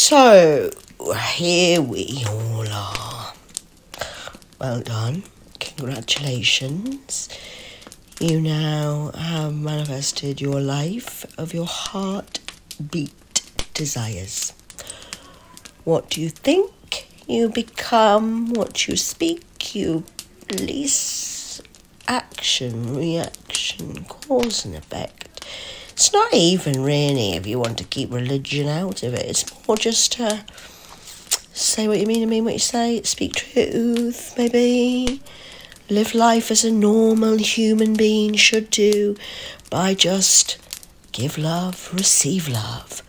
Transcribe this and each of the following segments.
So, here we all are. Well done. Congratulations. You now have manifested your life of your heartbeat desires. What do you think? You become what you speak. You release action, reaction, cause and effect. It's not even really if you want to keep religion out of it. It's more just to say what you mean and mean what you say. Speak truth, maybe live life as a normal human being should do by just give love, receive love.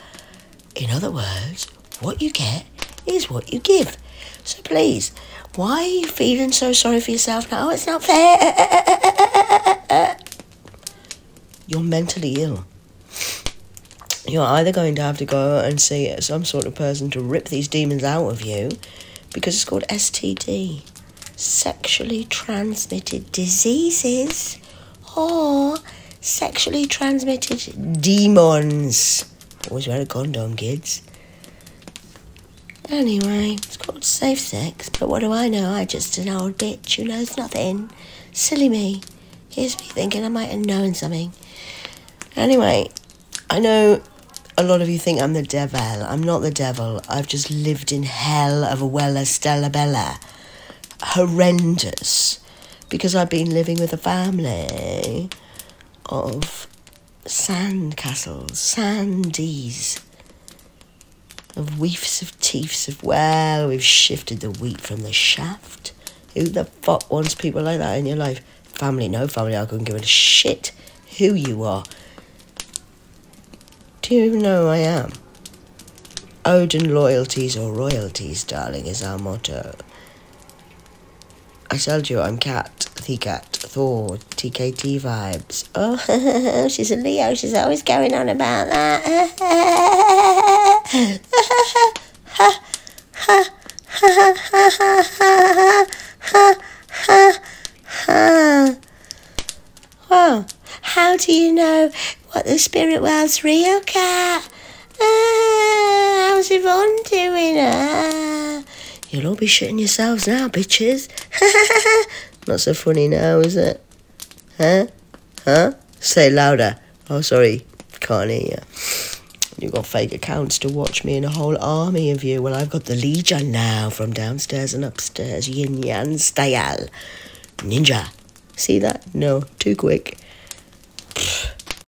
In other words, what you get is what you give. So please, why are you feeling so sorry for yourself now? It's not fair. You're mentally ill. You're either going to have to go and see some sort of person to rip these demons out of you because it's called STD sexually transmitted diseases or sexually transmitted demons. Always wear a condom, kids. Anyway, it's called safe sex, but what do I know? I'm just an old bitch who knows nothing. Silly me. Here's me thinking I might have known something. Anyway, I know a lot of you think I'm the devil. I'm not the devil. I've just lived in hell of a Wella Stella Bella horrendous because I've been living with a family of sand castles, sandies, of weefs of teeths of, well, we've shifted the wheat from the shaft. Who the fuck wants people like that in your life? Family, no family, I couldn't give a shit who you are. Do you even know who I am? Odin loyalties or royalties, darling, is our motto. I told you I'm Cat, the Cat, Thor, TKT vibes. Oh, she's a Leo. She's always going on about that. well, oh, how do you know what the spirit world's real, Cat? Uh, how's Yvonne doing? Uh, You'll all be shitting yourselves now, bitches. Not so funny now, is it? Huh? Huh? Say louder. Oh, sorry. Can't hear you. You've got fake accounts to watch me and a whole army of you. Well, I've got the legion now from downstairs and upstairs. Yin Yang style. Ninja. See that? No, too quick.